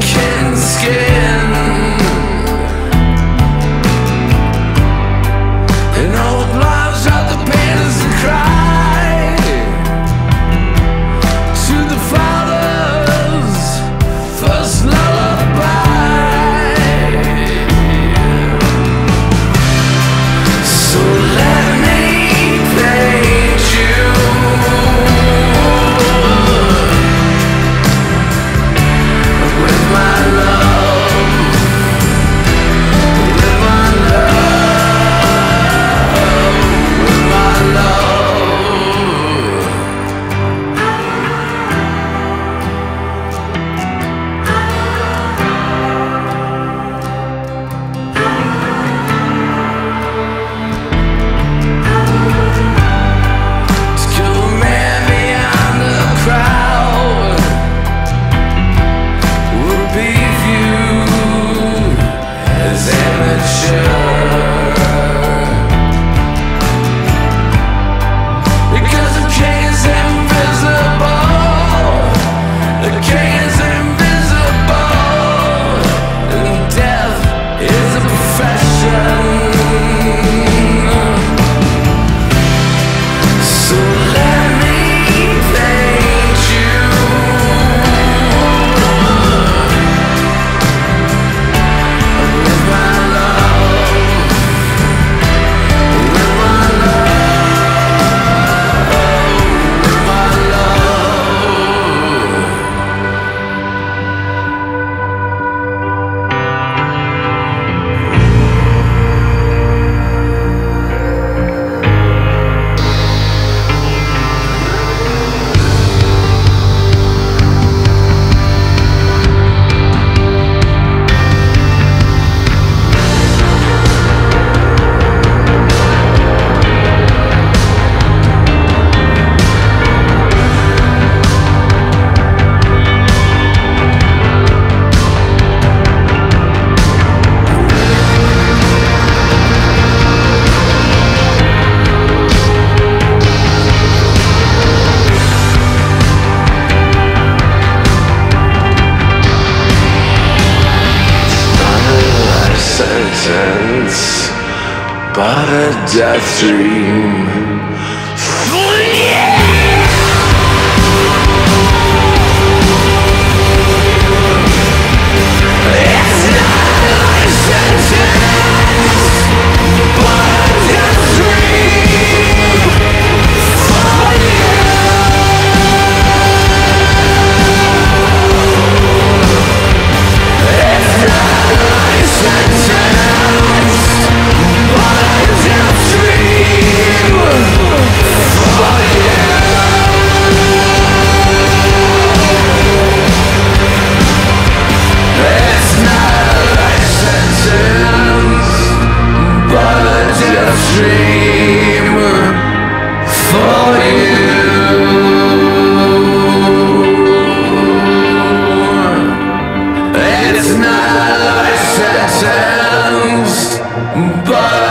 can't escape but a death dream is not licensed, but.